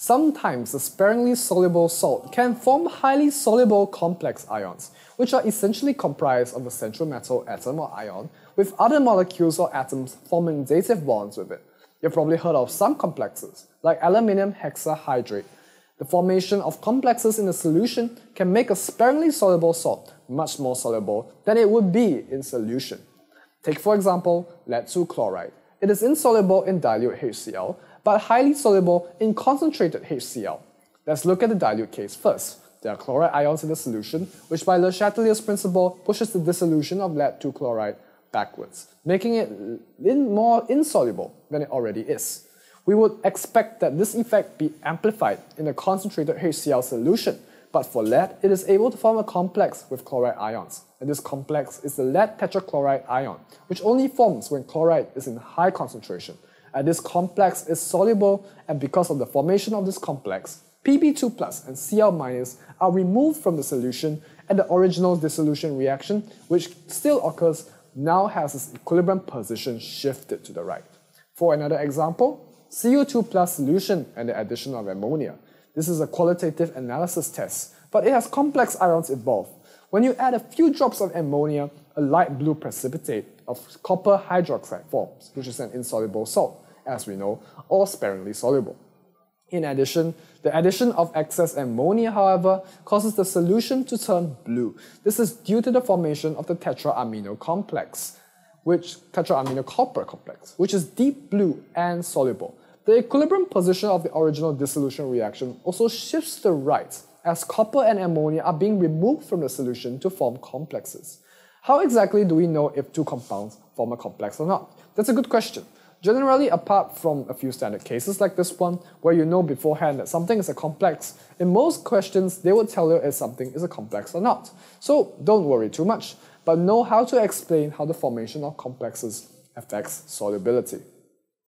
Sometimes a sparingly soluble salt can form highly soluble complex ions, which are essentially comprised of a central metal atom or ion with other molecules or atoms forming dative bonds with it. You've probably heard of some complexes, like aluminium hexahydrate. The formation of complexes in a solution can make a sparingly soluble salt much more soluble than it would be in solution. Take for example, lead 2 chloride. It is insoluble in dilute HCl, but highly soluble in concentrated HCl. Let's look at the dilute case first. There are chloride ions in the solution, which by Le Chatelier's principle pushes the dissolution of lead 2 chloride backwards, making it in more insoluble than it already is. We would expect that this effect be amplified in a concentrated HCl solution, but for lead, it is able to form a complex with chloride ions. And this complex is the lead tetrachloride ion, which only forms when chloride is in high concentration. And this complex is soluble, and because of the formation of this complex, Pb2 plus and Cl minus are removed from the solution, and the original dissolution reaction, which still occurs, now has its equilibrium position shifted to the right. For another example, Cu2 plus solution and the addition of ammonia. This is a qualitative analysis test, but it has complex ions involved. When you add a few drops of ammonia, a light blue precipitate of copper hydroxide forms, which is an insoluble salt, as we know, or sparingly soluble. In addition, the addition of excess ammonia, however, causes the solution to turn blue. This is due to the formation of the tetraamino complex, which tetraamino copper complex, which is deep blue and soluble. The equilibrium position of the original dissolution reaction also shifts to the right as copper and ammonia are being removed from the solution to form complexes. How exactly do we know if two compounds form a complex or not? That's a good question. Generally, apart from a few standard cases like this one, where you know beforehand that something is a complex, in most questions they will tell you if something is a complex or not. So don't worry too much, but know how to explain how the formation of complexes affects solubility.